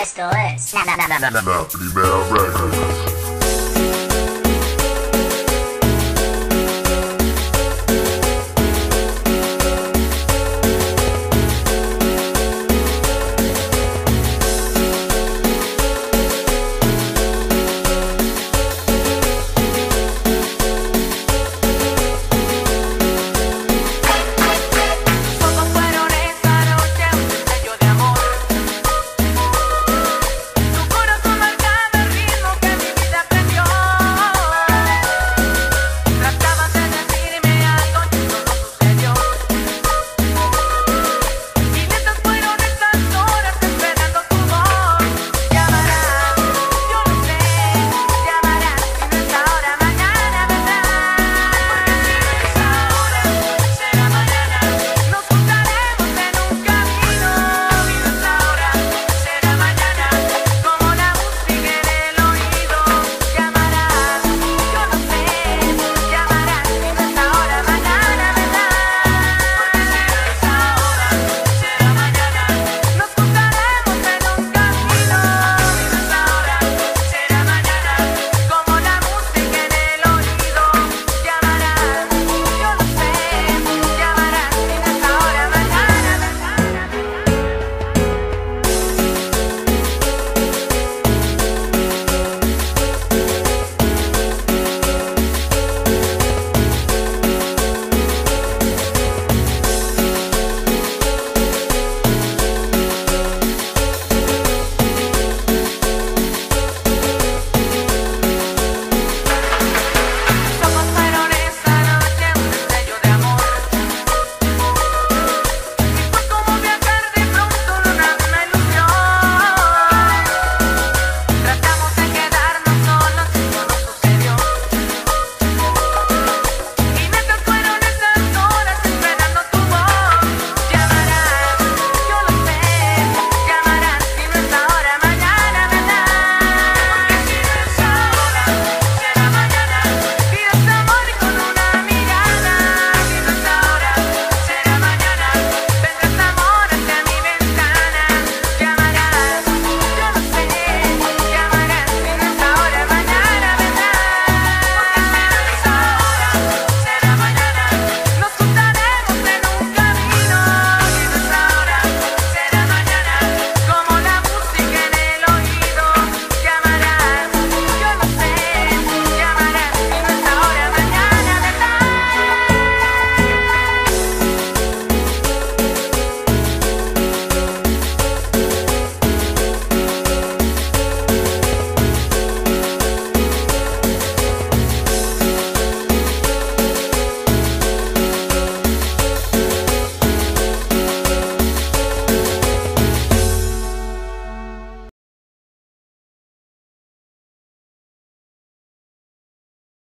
Esto es La primera record.